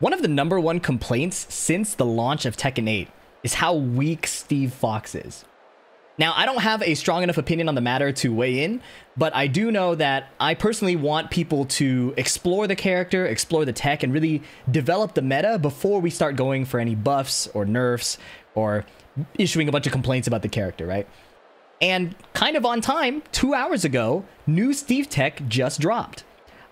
One of the number one complaints since the launch of Tekken 8 is how weak Steve Fox is. Now, I don't have a strong enough opinion on the matter to weigh in, but I do know that I personally want people to explore the character, explore the tech, and really develop the meta before we start going for any buffs or nerfs or issuing a bunch of complaints about the character, right? And kind of on time, two hours ago, new Steve tech just dropped.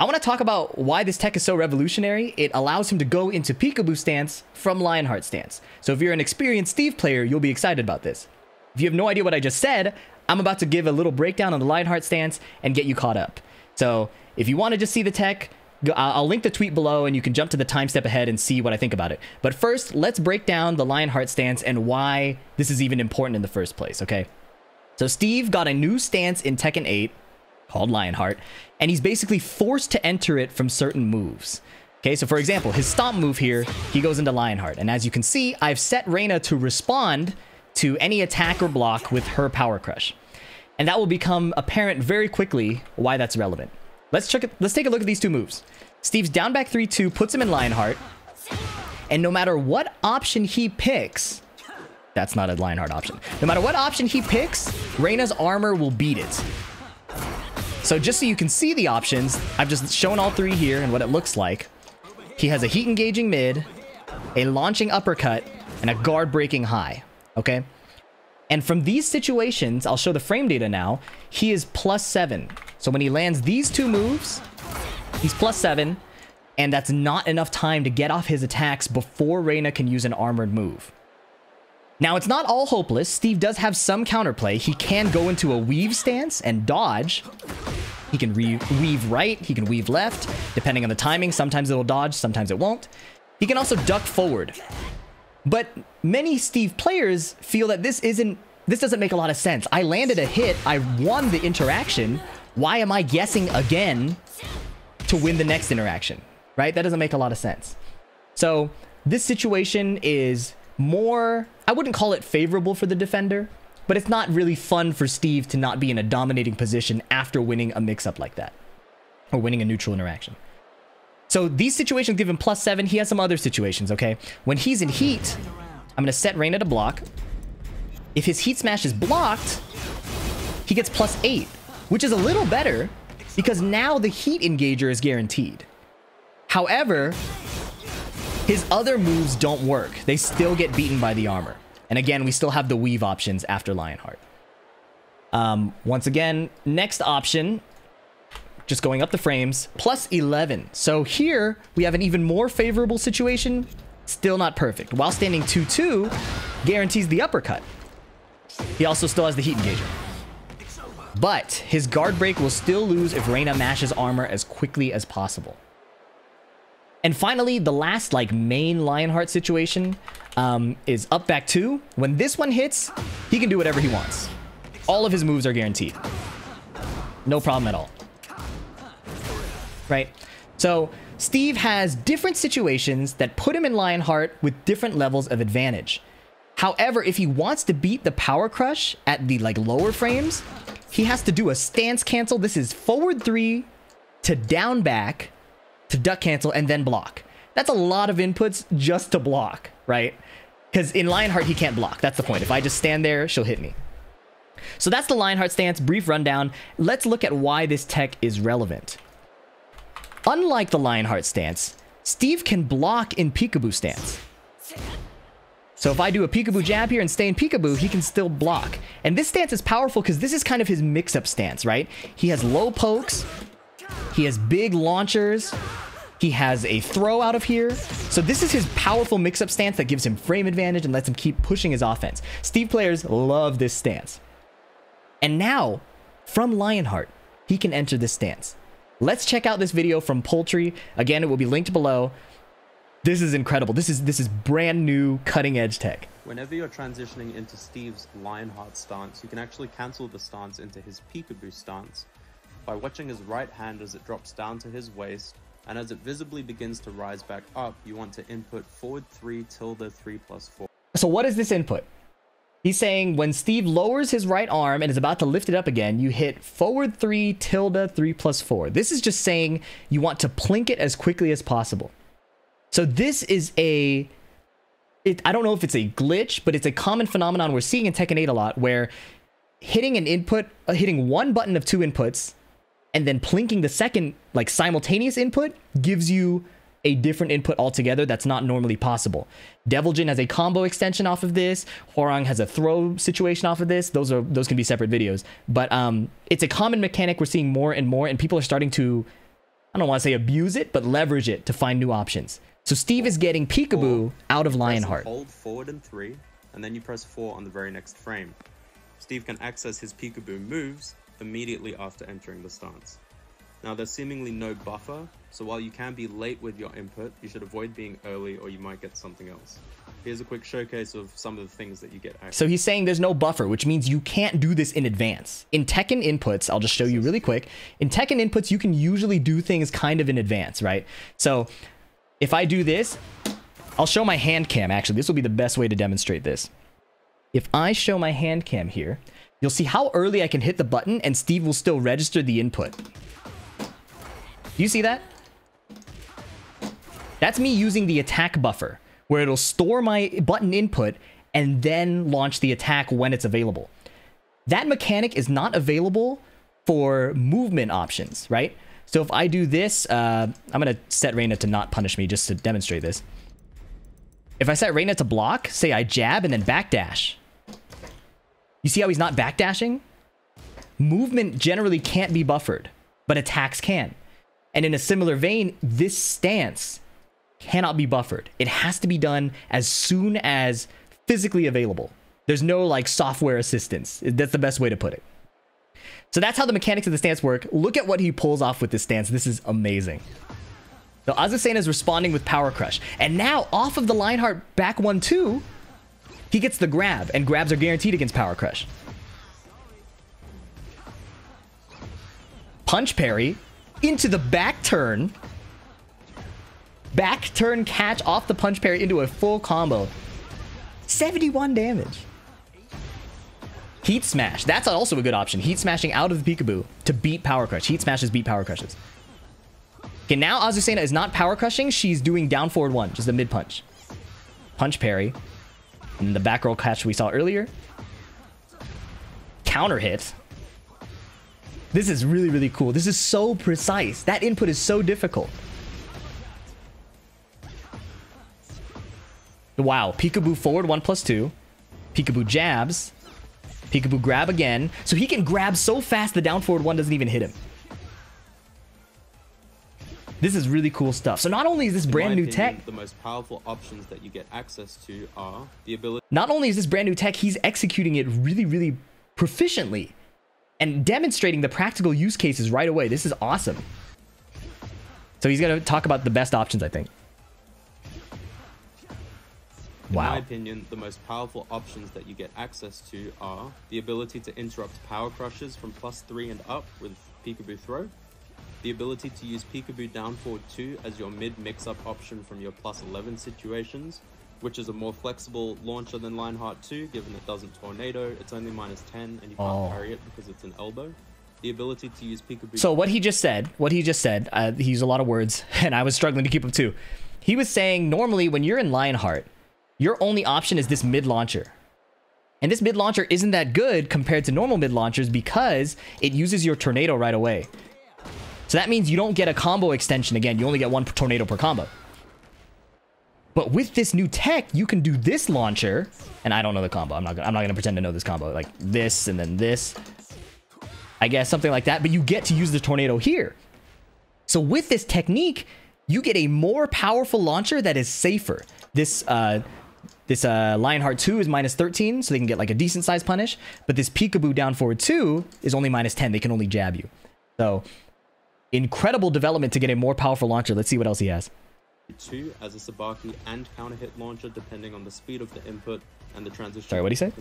I want to talk about why this tech is so revolutionary. It allows him to go into peekaboo stance from Lionheart stance. So if you're an experienced Steve player, you'll be excited about this. If you have no idea what I just said, I'm about to give a little breakdown on the Lionheart stance and get you caught up. So if you want to just see the tech, I'll link the tweet below and you can jump to the time step ahead and see what I think about it. But first, let's break down the Lionheart stance and why this is even important in the first place, okay? So Steve got a new stance in Tekken 8 called Lionheart, and he's basically forced to enter it from certain moves. Okay, so for example, his stomp move here, he goes into Lionheart. And as you can see, I've set Reina to respond to any attack or block with her Power Crush. And that will become apparent very quickly why that's relevant. Let's check it. Let's take a look at these two moves. Steve's down back 3-2 puts him in Lionheart. And no matter what option he picks, that's not a Lionheart option. No matter what option he picks, Reina's armor will beat it. So just so you can see the options, I've just shown all three here and what it looks like. He has a heat engaging mid, a launching uppercut, and a guard breaking high okay? And from these situations, I'll show the frame data now, he is plus seven. So when he lands these two moves, he's plus seven, and that's not enough time to get off his attacks before Reina can use an armored move. Now, it's not all hopeless. Steve does have some counterplay. He can go into a weave stance and dodge. He can weave right, he can weave left, depending on the timing. Sometimes it'll dodge, sometimes it won't. He can also duck forward. But many Steve players feel that this isn't this doesn't make a lot of sense. I landed a hit, I won the interaction. Why am I guessing again to win the next interaction? Right? That doesn't make a lot of sense. So this situation is more, I wouldn't call it favorable for the defender, but it's not really fun for Steve to not be in a dominating position after winning a mix-up like that or winning a neutral interaction. So these situations give him plus seven. He has some other situations, okay? When he's in heat, I'm to set Reina to block. If his heat smash is blocked, he gets plus eight, which is a little better because now the heat engager is guaranteed. However, his other moves don't work. They still get beaten by the armor. And again, we still have the weave options after Lionheart. Um, once again, next option just going up the frames, plus 11. So here we have an even more favorable situation, still not perfect. While standing 2-2 guarantees the uppercut. He also still has the heat engager. But his guard break will still lose if Reina mashes armor as quickly as possible. And finally, the last like main Lionheart situation um, is up back two. When this one hits, he can do whatever he wants. All of his moves are guaranteed. No problem at all right? So Steve has different situations that put him in Lionheart with different levels of advantage. However, if he wants to beat the Power Crush at the like lower frames, he has to do a stance cancel. This is forward three to down back to duck cancel and then block. That's a lot of inputs just to block, right? Because in Lionheart, he can't block. That's the point. If I just stand there, she'll hit me. So that's the Lionheart stance, brief rundown. Let's look at why this tech is relevant. Unlike the Lionheart stance, Steve can block in peekaboo stance. So if I do a peekaboo jab here and stay in peekaboo, he can still block. And this stance is powerful because this is kind of his mix-up stance, right? He has low pokes, he has big launchers, he has a throw out of here. So this is his powerful mix-up stance that gives him frame advantage and lets him keep pushing his offense. Steve players love this stance. And now, from Lionheart, he can enter this stance. Let's check out this video from Poultry. Again, it will be linked below. This is incredible. This is this is brand new cutting edge tech. Whenever you're transitioning into Steve's Lionheart stance, you can actually cancel the stance into his peekaboo stance by watching his right hand as it drops down to his waist, and as it visibly begins to rise back up, you want to input forward 3 tilde 3 plus 4. So what is this input? He's saying when Steve lowers his right arm and is about to lift it up again, you hit forward 3 tilde 3 plus 4. This is just saying you want to plink it as quickly as possible. So this is a it, I don't know if it's a glitch, but it's a common phenomenon we're seeing in Tekken 8 a lot where hitting an input, uh, hitting one button of two inputs and then plinking the second like simultaneous input gives you a different input altogether that's not normally possible. Devil Jin has a combo extension off of this. Hwoarang has a throw situation off of this. Those are those can be separate videos, but um, it's a common mechanic we're seeing more and more, and people are starting to, I don't want to say abuse it, but leverage it to find new options. So Steve is getting Peekaboo out of Lionheart. Hold forward in three, and then you press four on the very next frame. Steve can access his Peekaboo moves immediately after entering the stance. Now there's seemingly no buffer, so while you can be late with your input, you should avoid being early or you might get something else. Here's a quick showcase of some of the things that you get access. So he's saying there's no buffer, which means you can't do this in advance. In Tekken inputs, I'll just show you really quick. In Tekken inputs, you can usually do things kind of in advance, right? So if I do this, I'll show my hand cam actually. This will be the best way to demonstrate this. If I show my hand cam here, you'll see how early I can hit the button and Steve will still register the input. Do you see that? That's me using the attack buffer, where it'll store my button input and then launch the attack when it's available. That mechanic is not available for movement options, right? So if I do this, uh, I'm going to set Reina to not punish me just to demonstrate this. If I set Reina to block, say I jab and then backdash. You see how he's not backdashing? Movement generally can't be buffered, but attacks can. And in a similar vein, this stance cannot be buffered. It has to be done as soon as physically available. There's no like software assistance. That's the best way to put it. So that's how the mechanics of the stance work. Look at what he pulls off with this stance. This is amazing. So Azucena is responding with Power Crush. And now off of the Lionheart back 1-2, he gets the grab, and grabs are guaranteed against Power Crush. Punch parry, into the back turn. Back turn catch off the punch parry into a full combo. 71 damage. Heat Smash. That's also a good option. Heat Smashing out of the Peekaboo to beat Power Crush. Heat Smashes beat Power Crushes. Okay, now Azucena is not Power Crushing. She's doing down forward one, just a mid punch. Punch parry. And the back roll catch we saw earlier. Counter hit. This is really, really cool. This is so precise. That input is so difficult. Wow. Peekaboo forward 1 plus 2. Peekaboo jabs. Peekaboo grab again. So he can grab so fast the down forward 1 doesn't even hit him. This is really cool stuff. So not only is this In brand new opinion, tech, the most powerful options that you get access to are the ability not only is this brand new tech, he's executing it really, really proficiently and demonstrating the practical use cases right away. This is awesome. So he's going to talk about the best options, I think. Wow. In my opinion, the most powerful options that you get access to are the ability to interrupt power crushes from plus 3 and up with Peekaboo Throw, the ability to use Peekaboo Down Forward 2 as your mid mix-up option from your plus 11 situations, which is a more flexible launcher than Lionheart 2, given it doesn't tornado, it's only minus 10, and you can't Oh. parry it because it's an elbow. The ability to use Peekaboo So what he just said, what he just said, uh, he used a lot of words, and I was struggling to keep up too. He was saying normally when you're in Lionheart, your only option is this mid launcher. And this mid launcher isn't that good compared to normal mid launchers because it uses your tornado right away. So that means you don't get a combo extension again. You only get one tornado per combo. But with this new tech, you can do this launcher, and I don't know the combo. I'm not. Gonna, I'm not gonna pretend to know this combo. Like this and then this. I guess something like that. But you get to use the tornado here. So with this technique, you get a more powerful launcher that is safer. This uh, this uh, Lionheart 2 is minus 13, so they can get like a decent size punish. But this Peekaboo down forward 2 is only minus 10. They can only jab you. So incredible development to get a more powerful launcher. Let's see what else he has. 2 as a Sabaki and counter hit launcher depending on the speed of the input and the transition. Sorry, what'd he say?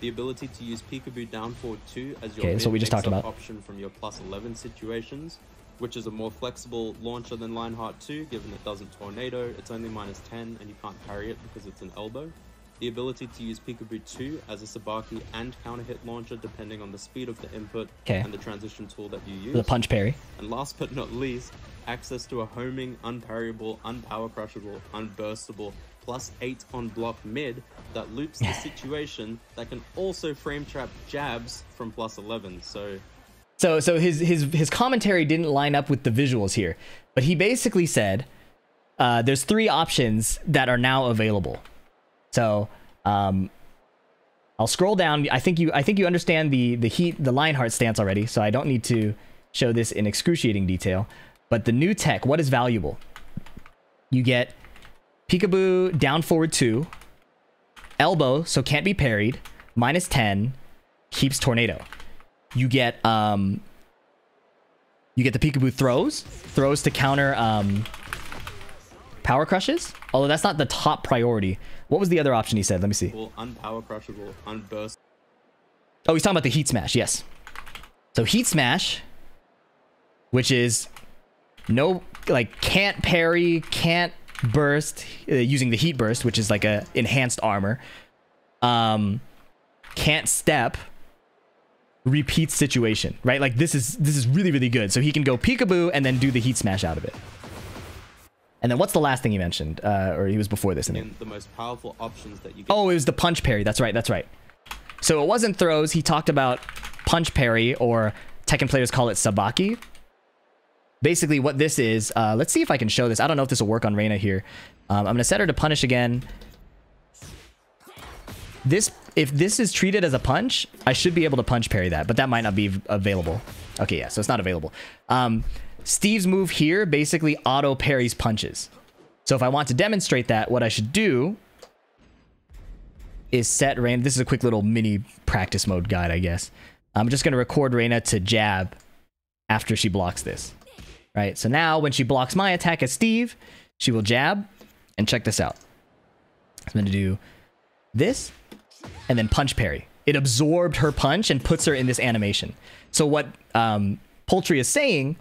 The ability to use Peekaboo down forward 2 as your Okay, that's what we just talked about. option from your plus 11 situations, which is a more flexible launcher than Lionheart 2, given it doesn't tornado, it's only minus 10, and you can't parry it because it's an elbow. The ability to use Peekaboo 2 as a Sabaki and counter hit launcher depending on the speed of the input 'Kay. and the transition tool that you use. The punch parry. And last but not least, access to a homing, unparryable, unpower crushable, unburstable, plus 8 on block mid that loops the situation that can also frame trap jabs from plus 11. So So so his his his commentary didn't line up with the visuals here, but he basically said uh, there's three options that are now available. So um, I'll scroll down. I think you I think you understand the the heat the Lionheart stance already, so I don't need to show this in excruciating detail. But the new tech, what is valuable? You get Peekaboo down forward two, elbow so can't be parried, minus ten, keeps tornado you get um you get the peekaboo throws throws to counter um power crushes although that's not the top priority what was the other option he said let me see well, unpower crushable, unburst. oh he's talking about the heat smash yes so heat smash which is no like can't parry can't burst uh, using the heat burst which is like a enhanced armor um can't step repeat situation, right? Like this is this is really really good. So he can go peekaboo and then do the heat smash out of it. And then what's the last thing he mentioned? Uh, or he was before this. And the most powerful options that you get. Oh, it was the punch parry. That's right. That's right. So it wasn't throws. He talked about punch parry, or Tekken players call it sabaki. Basically, what this is. Uh, let's see if I can show this. I don't know if this will work on Reina here. Um, I'm gonna set her to punish again. This, if this is treated as a punch, I should be able to punch parry that, but that might not be available. Okay, yeah, so it's not available. Um, Steve's move here basically auto parries punches. So if I want to demonstrate that, what I should do is set Reina. This is a quick little mini practice mode guide, I guess. I'm just going to record Reina to jab after she blocks this. Right, so now when she blocks my attack as Steve, she will jab, and check this out. I'm going to do this, and then punch parry. It absorbed her punch and puts her in this animation. So what um, Poultry is saying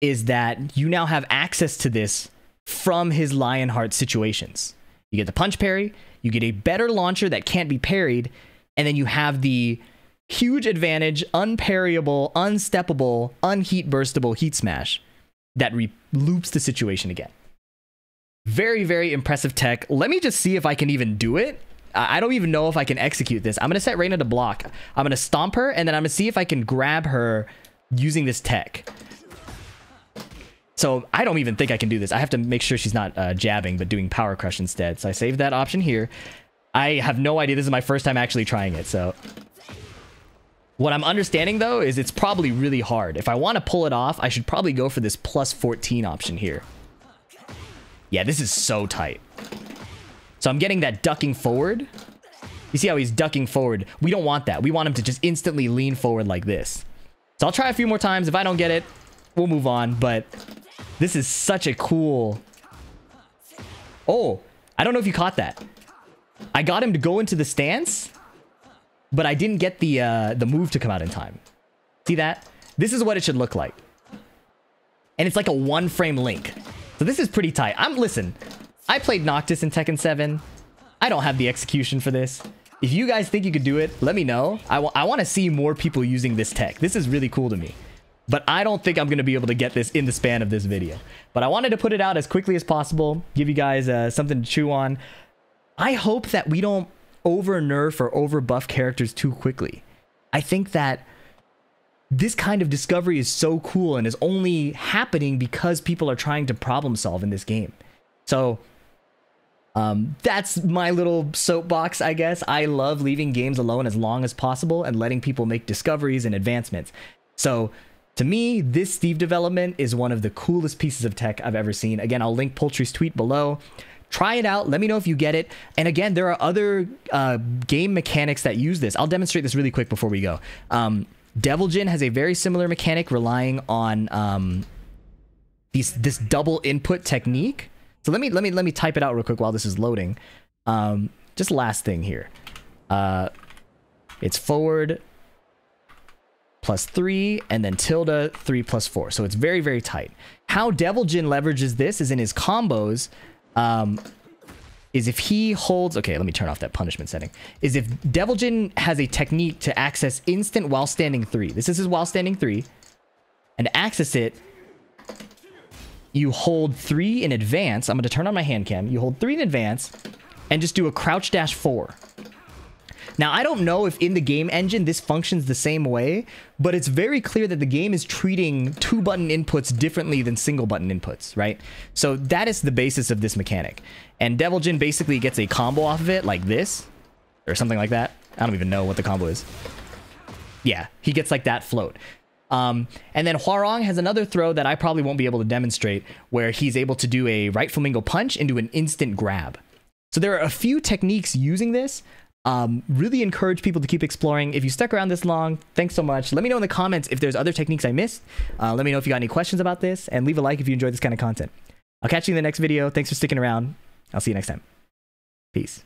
is that you now have access to this from his Lionheart situations. You get the punch parry, you get a better launcher that can't be parried, and then you have the huge advantage, unparryable, unsteppable, unheat burstable heat smash that re- loops the situation again. Very, very impressive tech. Let me just see if I can even do it I don't even know if I can execute this. I'm going to set Reina to block. I'm going to stomp her, and then I'm going to see if I can grab her using this tech. So I don't even think I can do this. I have to make sure she's not uh, jabbing, but doing power crush instead. So I saved that option here. I have no idea. This is my first time actually trying it, so... What I'm understanding, though, is it's probably really hard. If I want to pull it off, I should probably go for this plus 14 option here. Yeah, this is so tight. So I'm getting that ducking forward. You see how he's ducking forward? We don't want that. We want him to just instantly lean forward like this. So I'll try a few more times. If I don't get it, we'll move on. But this is such a cool... Oh, I don't know if you caught that. I got him to go into the stance, but I didn't get the uh, the move to come out in time. See that? This is what it should look like. And it's like a one frame link. So this is pretty tight. I'm, listen, I played Noctis in Tekken 7. I don't have the execution for this. If you guys think you could do it, let me know. I, I want to see more people using this tech. This is really cool to me. But I don't think I'm going to be able to get this in the span of this video. But I wanted to put it out as quickly as possible, give you guys uh, something to chew on. I hope that we don't over nerf or over buff characters too quickly. I think that this kind of discovery is so cool and is only happening because people are trying to problem solve in this game. So um, that's my little soapbox, I guess. I love leaving games alone as long as possible and letting people make discoveries and advancements. So, to me, this Steve development is one of the coolest pieces of tech I've ever seen. Again, I'll link Poultry's tweet below. Try it out. Let me know if you get it. And again, there are other uh, game mechanics that use this. I'll demonstrate this really quick before we go. Um, Devil Jin has a very similar mechanic relying on um, these, this double input technique so let me let me let me type it out real quick while this is loading. Um, just last thing here. Uh, it's forward plus three and then tilde three plus four. So it's very very tight. How Devil Jin leverages this is in his combos. Um, is if he holds. Okay, let me turn off that punishment setting. Is if Devil Jin has a technique to access instant while standing three. This is his while standing three, and access it, you hold three in advance. I'm going to turn on my hand cam. You hold three in advance, and just do a crouch dash four. Now, I don't know if in the game engine this functions the same way, but it's very clear that the game is treating two button inputs differently than single button inputs, right? So that is the basis of this mechanic. And Devil Jin basically gets a combo off of it like this, or something like that. I don't even know what the combo is. Yeah, he gets like that float. Um, and then Hwoarang has another throw that I probably won't be able to demonstrate where he's able to do a right flamingo punch into an instant grab. So there are a few techniques using this. Um, really encourage people to keep exploring. If you stuck around this long, thanks so much. Let me know in the comments if there's other techniques I missed. Uh, let me know if you got any questions about this, and leave a like if you enjoyed this kind of content. I'll catch you in the next video. Thanks for sticking around. I'll see you next time. Peace.